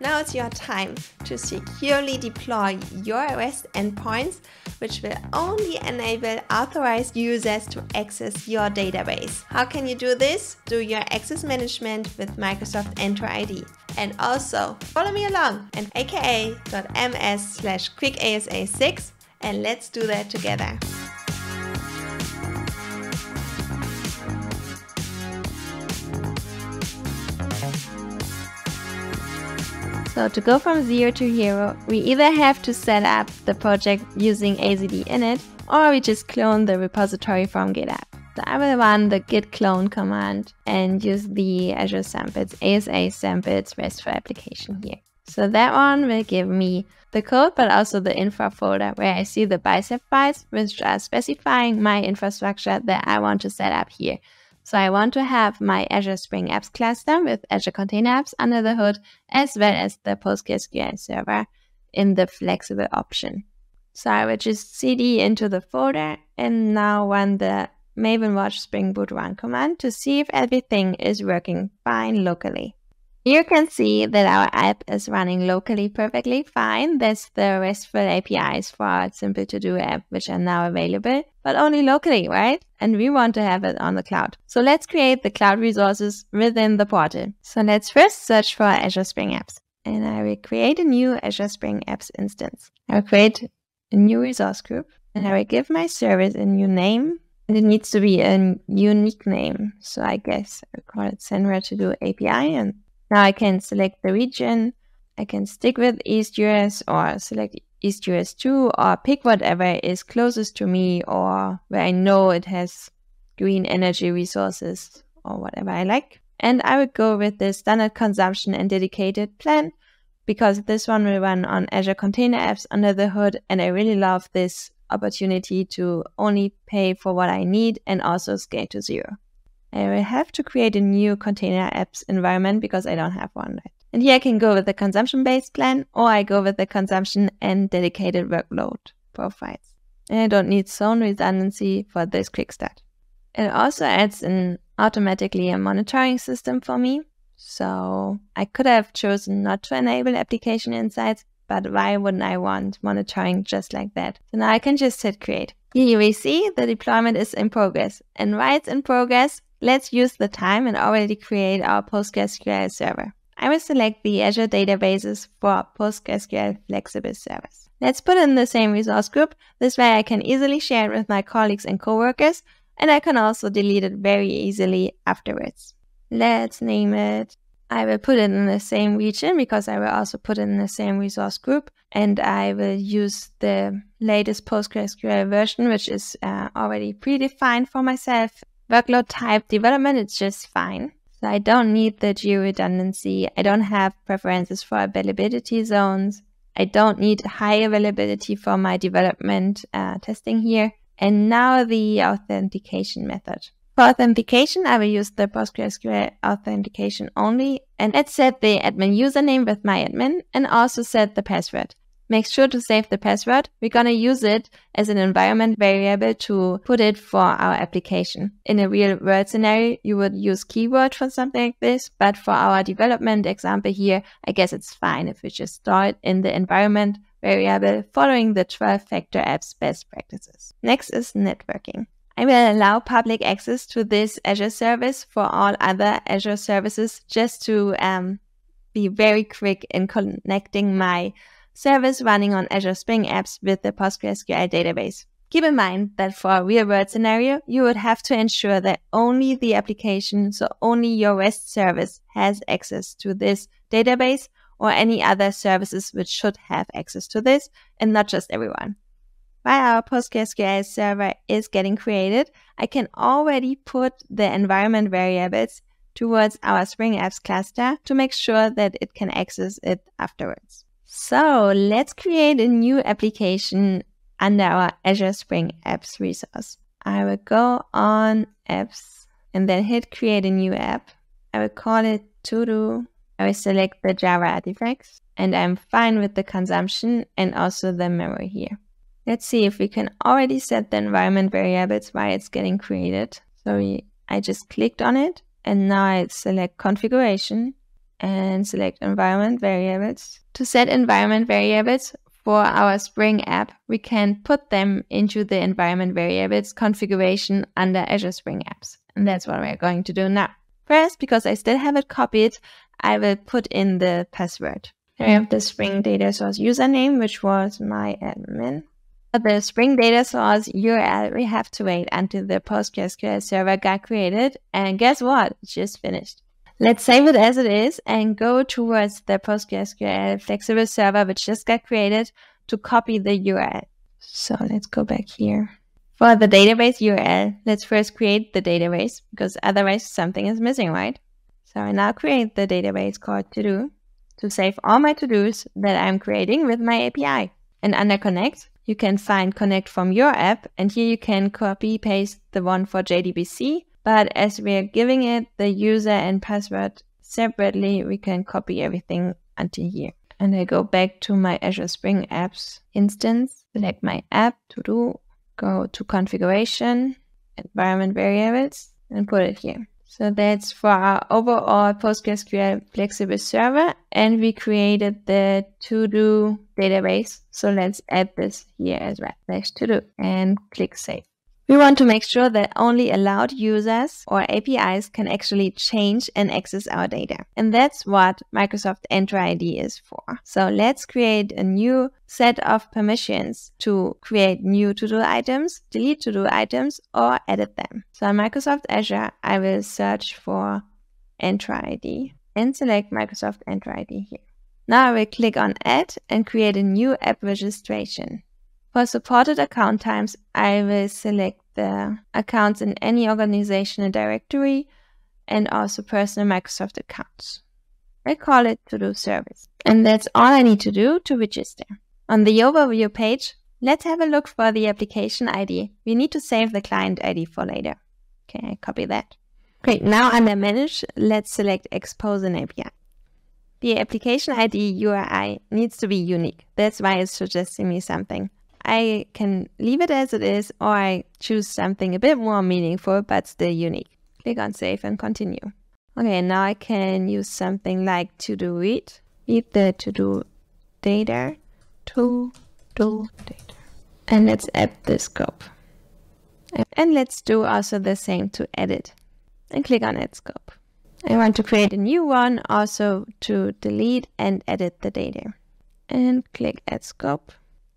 Now it's your time to securely deploy your REST endpoints, which will only enable authorized users to access your database. How can you do this? Do your access management with Microsoft Entra ID. And also follow me along and aka.ms slash quickasa6 and let's do that together. So to go from zero to hero, we either have to set up the project using AZD init, or we just clone the repository from GitHub. So I will run the git clone command and use the Azure Samples ASA Samples RESTful application here. So that one will give me the code, but also the infra folder where I see the bicep files, which are specifying my infrastructure that I want to set up here. So I want to have my Azure Spring Apps cluster with Azure Container Apps under the hood, as well as the PostgreSQL server in the flexible option. So I will just cd into the folder and now run the Maven Watch Spring Boot run command to see if everything is working fine locally. You can see that our app is running locally perfectly fine. There's the RESTful APIs for our simple to do app, which are now available, but only locally, right? And we want to have it on the cloud. So let's create the cloud resources within the portal. So let's first search for Azure Spring Apps. And I will create a new Azure Spring Apps instance. I will create a new resource group and I will give my service a new name. And it needs to be a unique name. So I guess I'll call it Senra to do API and now I can select the region. I can stick with East US or select East US 2 or pick whatever is closest to me or where I know it has green energy resources or whatever I like. And I would go with the standard consumption and dedicated plan because this one will run on Azure Container Apps under the hood. And I really love this opportunity to only pay for what I need and also scale to zero. I will have to create a new container apps environment because I don't have one. Right? And here I can go with the consumption based plan or I go with the consumption and dedicated workload profiles. And I don't need zone redundancy for this quick start. It also adds an automatically a monitoring system for me. So I could have chosen not to enable application insights, but why wouldn't I want monitoring just like that? So now I can just hit create. Here we see the deployment is in progress. And while it's in progress, Let's use the time and already create our PostgreSQL server. I will select the Azure databases for PostgreSQL Flexible Service. Let's put it in the same resource group. This way I can easily share it with my colleagues and coworkers, and I can also delete it very easily afterwards. Let's name it. I will put it in the same region because I will also put it in the same resource group. And I will use the latest PostgreSQL version, which is uh, already predefined for myself workload type development, it's just fine. So I don't need the geo redundancy. I don't have preferences for availability zones. I don't need high availability for my development uh, testing here. And now the authentication method. For authentication, I will use the PostgreSQL authentication only and let's set the admin username with my admin and also set the password. Make sure to save the password. We're going to use it as an environment variable to put it for our application. In a real world scenario, you would use Key Vault for something like this, but for our development example here, I guess it's fine if we just store it in the environment variable following the 12 factor apps best practices. Next is networking. I will allow public access to this Azure service for all other Azure services just to um, be very quick in connecting my service running on Azure Spring Apps with the PostgreSQL database. Keep in mind that for a real world scenario, you would have to ensure that only the application, so only your REST service has access to this database or any other services which should have access to this and not just everyone. While our PostgreSQL server is getting created, I can already put the environment variables towards our Spring Apps cluster to make sure that it can access it afterwards. So let's create a new application under our Azure Spring Apps resource. I will go on apps and then hit create a new app. I will call it to do. I will select the Java artifacts and I'm fine with the consumption and also the memory here. Let's see if we can already set the environment variables while it's getting created. So we, I just clicked on it and now I select configuration and select environment variables. To set environment variables for our Spring app, we can put them into the environment variables configuration under Azure Spring Apps. And that's what we're going to do now. First, because I still have it copied, I will put in the password. Here I have the Spring Data Source username, which was my admin. For The Spring Data Source URL, we have to wait until the PostgreSQL server got created. And guess what? It's just finished. Let's save it as it is and go towards the PostgreSQL flexible server, which just got created to copy the URL. So let's go back here. For the database URL, let's first create the database because otherwise something is missing, right? So I now create the database called to do to save all my to-dos that I'm creating with my API. And under connect, you can find connect from your app and here you can copy paste the one for JDBC. But as we're giving it the user and password separately, we can copy everything until here. And I go back to my Azure Spring Apps instance, select my app to do go to configuration, environment variables, and put it here. So that's for our overall PostgreSQL flexible server. And we created the to-do database. So let's add this here as well, slash to-do and click save. We want to make sure that only allowed users or APIs can actually change and access our data. And that's what Microsoft Entra ID is for. So let's create a new set of permissions to create new to-do items, delete to-do items, or edit them. So in Microsoft Azure, I will search for Entra ID and select Microsoft Entra ID here. Now I will click on Add and create a new app registration. For supported account types, I will select the accounts in any organizational directory and also personal Microsoft accounts. I call it to-do service. And that's all I need to do to register. On the overview page, let's have a look for the application ID. We need to save the client ID for later. Okay, I copy that. Great, now under Manage, let's select Expose an API. The application ID URI needs to be unique. That's why it's suggesting me something. I can leave it as it is or I choose something a bit more meaningful but still unique. Click on save and continue. Okay, now I can use something like to do read. Read the to do data to do data. And let's add the scope. And let's do also the same to edit. And click on add scope. I want to create a new one also to delete and edit the data. And click add scope.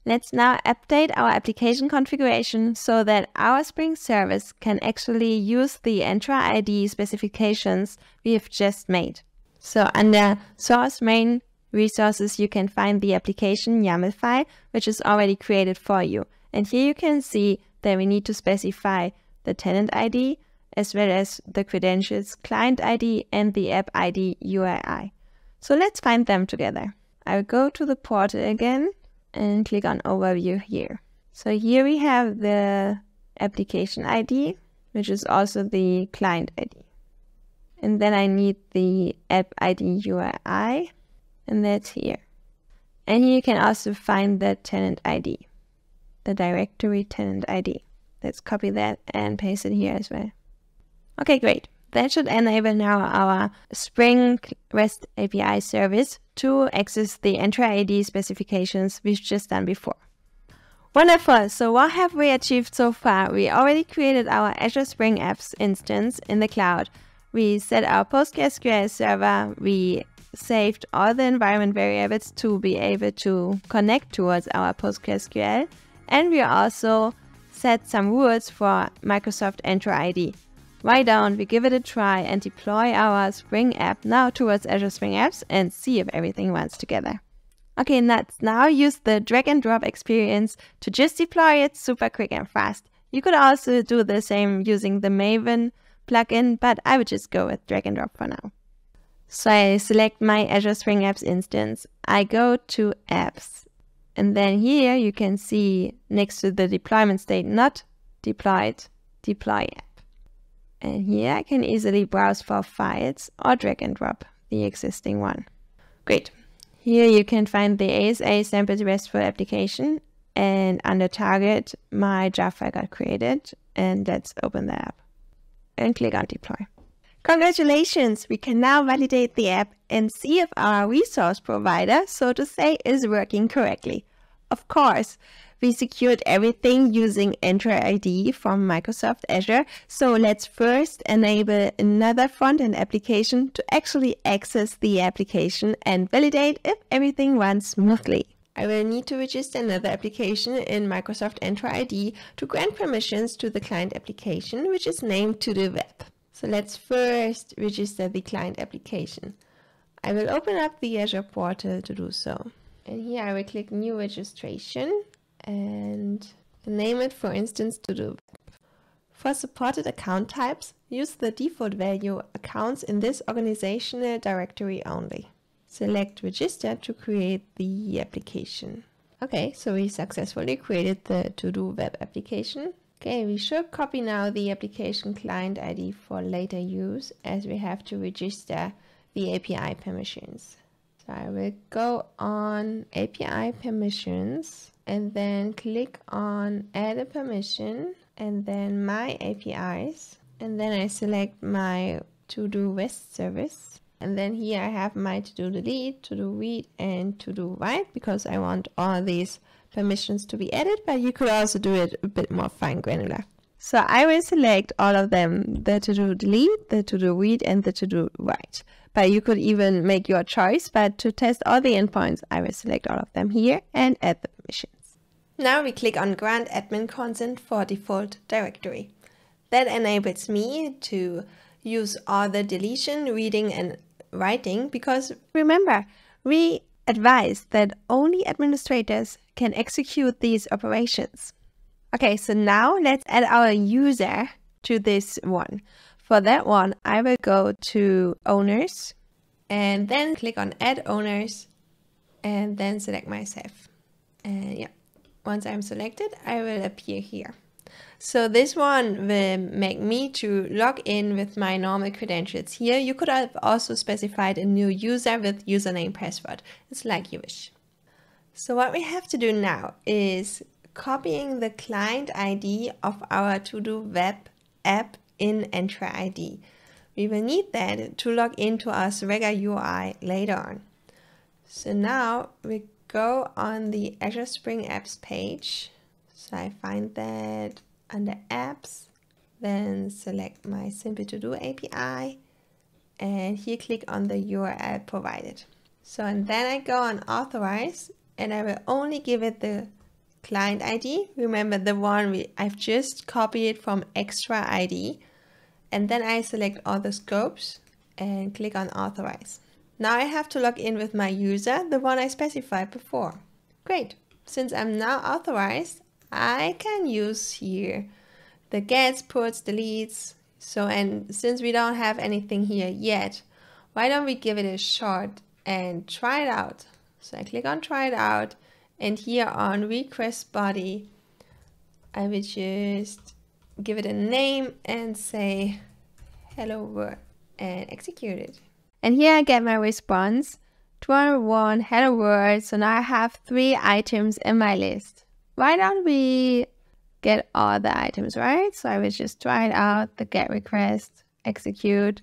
Let's now update our application configuration so that our Spring service can actually use the Entra ID specifications we have just made. So under source main resources, you can find the application YAML file, which is already created for you. And here you can see that we need to specify the tenant ID, as well as the credentials client ID and the app ID URI. So let's find them together. I'll go to the portal again and click on overview here. So here we have the application ID, which is also the client ID. And then I need the app ID URI, and that's here. And here you can also find the tenant ID, the directory tenant ID. Let's copy that and paste it here as well. Okay, great. That should enable now our Spring REST API service to access the Entra ID specifications we've just done before. Wonderful! So what have we achieved so far? We already created our Azure Spring Apps instance in the cloud. We set our PostgreSQL server. We saved all the environment variables to be able to connect towards our PostgreSQL. And we also set some rules for Microsoft Entra ID. Why don't we give it a try and deploy our Spring app now towards Azure Spring Apps and see if everything runs together. Okay, let's now use the drag and drop experience to just deploy it super quick and fast. You could also do the same using the Maven plugin, but I would just go with drag and drop for now. So I select my Azure Spring Apps instance. I go to apps. And then here you can see next to the deployment state not deployed, deploy. And here I can easily browse for files or drag and drop the existing one. Great. Here you can find the ASA sample RESTful application and under target, my jar file got created and let's open the app and click on deploy. Congratulations! We can now validate the app and see if our resource provider, so to say, is working correctly. Of course, we secured everything using Entra ID from Microsoft Azure. So let's first enable another front-end application to actually access the application and validate if everything runs smoothly. I will need to register another application in Microsoft Entra ID to grant permissions to the client application, which is named to the web. So let's first register the client application. I will open up the Azure portal to do so. And here I will click New Registration and name it, for instance, to do. For supported account types, use the default value accounts in this organizational directory only. Select Register to create the application. Okay, so we successfully created the to-do web application. Okay, we should copy now the application client ID for later use as we have to register the API permissions. So I will go on API permissions and then click on add a permission and then my APIs and then I select my to do REST service and then here I have my to do delete, to do read and to do write because I want all these permissions to be added but you could also do it a bit more fine granular. So I will select all of them, the to do delete, the to do read and the to do write. But you could even make your choice, but to test all the endpoints, I will select all of them here and add the permissions. Now we click on Grant Admin Consent for default directory. That enables me to use all the deletion, reading and writing because remember, we advise that only administrators can execute these operations. Okay, so now let's add our user to this one. For that one, I will go to owners and then click on add owners and then select myself. And yeah, once I'm selected, I will appear here. So this one will make me to log in with my normal credentials here. You could have also specified a new user with username password. It's like you wish. So what we have to do now is copying the client ID of our to-do web app in Entra ID. We will need that to log into our Swagger UI later on. So now we go on the Azure Spring Apps page. So I find that under Apps, then select my Simple To Do API and here click on the URL provided. So and then I go on Authorize and I will only give it the client ID. Remember the one we, I've just copied from Entra ID. And then I select all the scopes and click on authorize. Now I have to log in with my user, the one I specified before. Great. Since I'm now authorized, I can use here the gets, puts, deletes. So, and since we don't have anything here yet, why don't we give it a shot and try it out? So I click on try it out and here on request body, I will just give it a name and say hello world and execute it. And here I get my response 201 hello world. So now I have three items in my list. Why don't we get all the items, right? So I will just try it out, the get request, execute,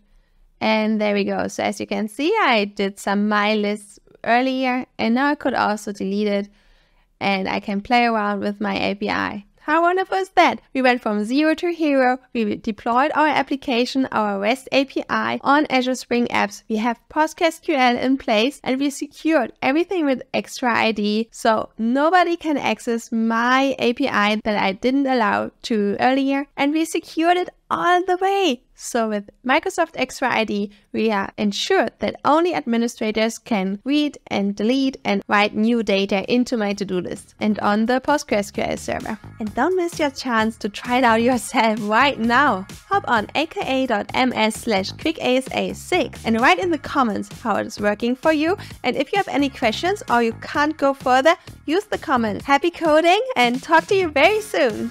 and there we go. So as you can see, I did some my lists earlier and now I could also delete it and I can play around with my API. How wonderful is that? We went from zero to hero. We deployed our application, our REST API on Azure Spring Apps. We have PostgreSQL in place and we secured everything with Entra ID. So nobody can access my API that I didn't allow to earlier. And we secured it all the way. So with Microsoft Entra ID, we are ensured that only administrators can read and delete and write new data into my to-do list and on the PostgreSQL server. And don't miss your chance to try it out yourself right now. Hop on aka.ms slash quickasa6 and write in the comments how it is working for you. And if you have any questions or you can't go further, use the comment. Happy coding and talk to you very soon.